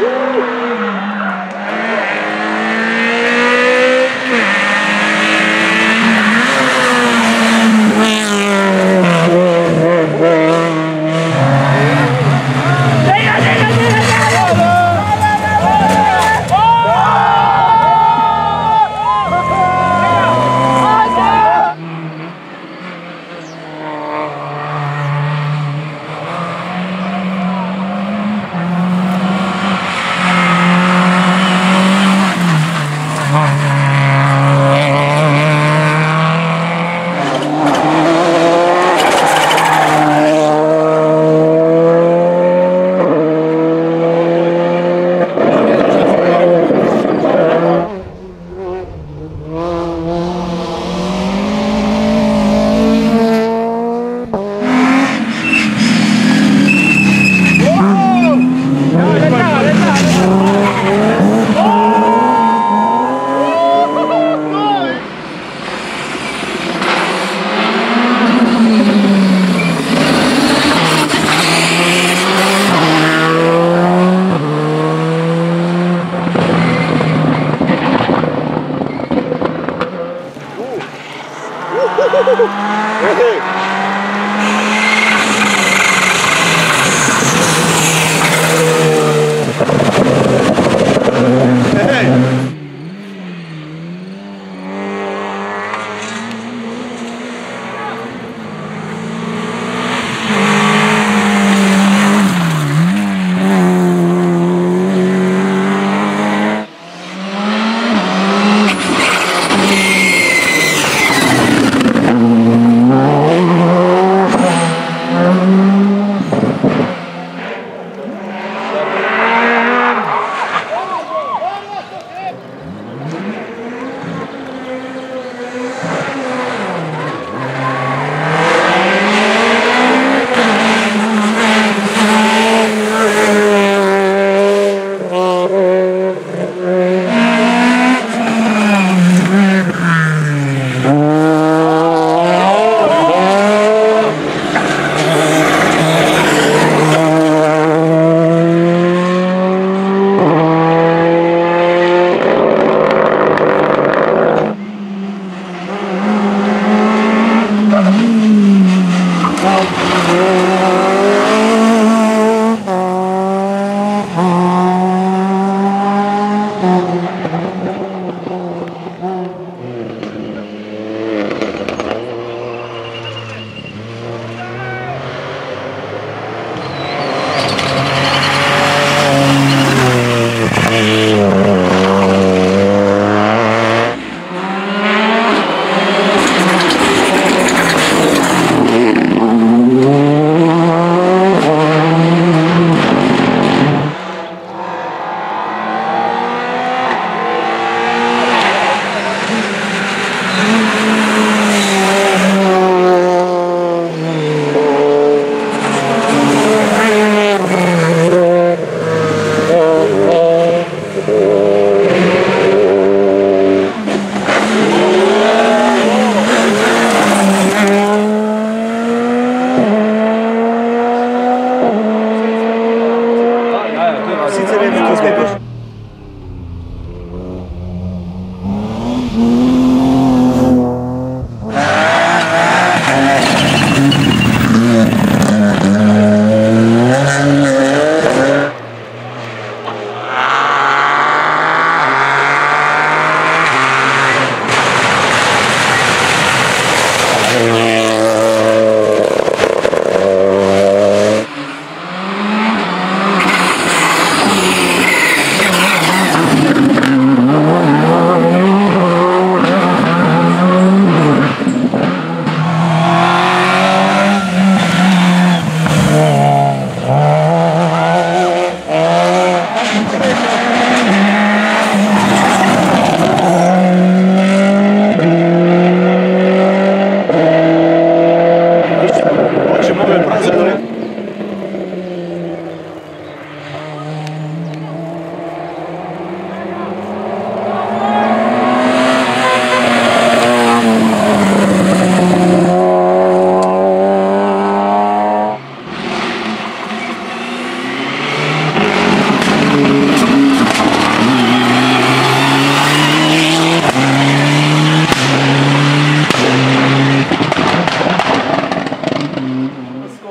Woo! Woohoo!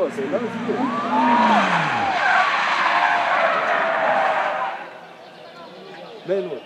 Tá bom.